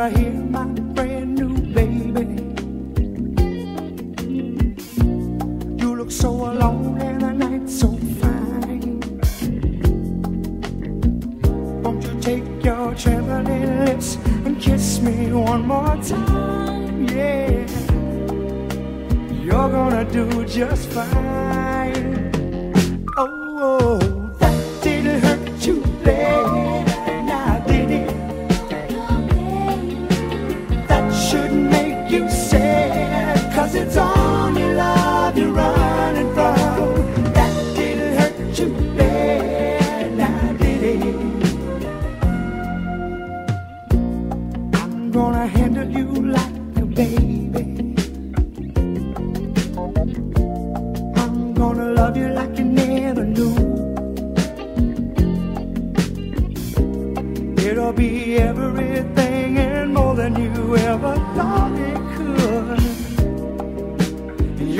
over here, my brand new baby. You look so alone and the night so fine. Won't you take your trembling lips and kiss me one more time? Yeah, you're gonna do just fine. It's love you're running from. That didn't hurt you. Now did? I'm gonna handle you like a baby.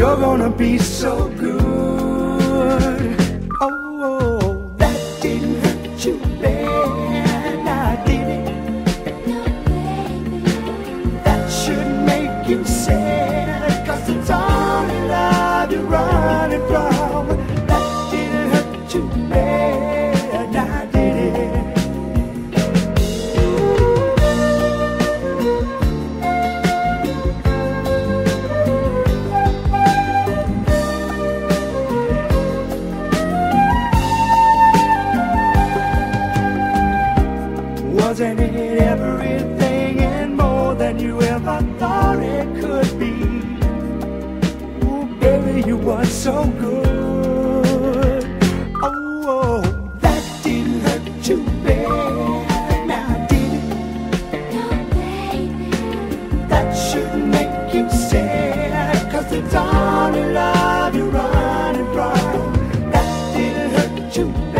You're gonna be so good. Oh, oh, oh. that didn't hurt you, babe. Wasn't it everything and more than you ever thought it could be? Oh, baby, you were so good. Oh, oh, that didn't hurt you, babe. Now did it? That should make you sad, cause it's only love you're running from. That didn't hurt you, babe.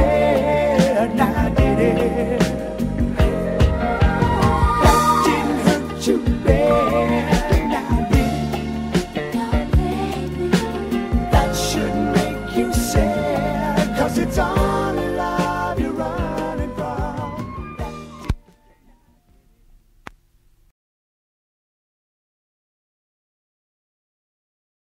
choo.